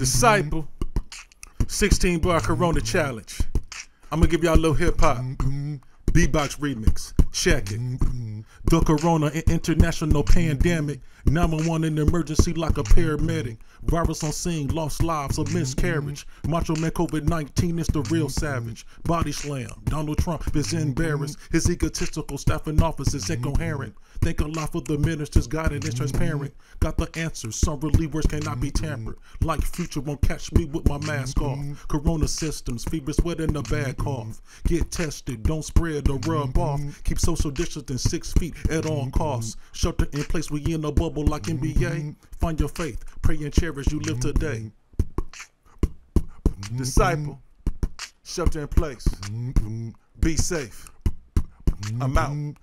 Disciple, 16 bar Corona challenge. I'm gonna give y'all a little hip hop. Beatbox remix. Check it. The Corona an international pandemic. 911 in emergency like a paramedic. Virus on scene, lost lives, a miscarriage. Macho Man COVID 19 is the real savage. Body slam. Donald Trump is embarrassed. His egotistical staff in office is incoherent. Think a lot for the ministers, guided and transparent. Got the answers, some relievers cannot be tampered. Like future won't catch me with my mask off. Corona systems, fever, sweat, and a bad cough. Get tested, don't spread or rub off. Keep social distancing six feet at all costs. Shelter in place, we in a bubble like NBA. Find your faith, pray and cherish you live today. Disciple, shelter in place. Be safe. I'm out.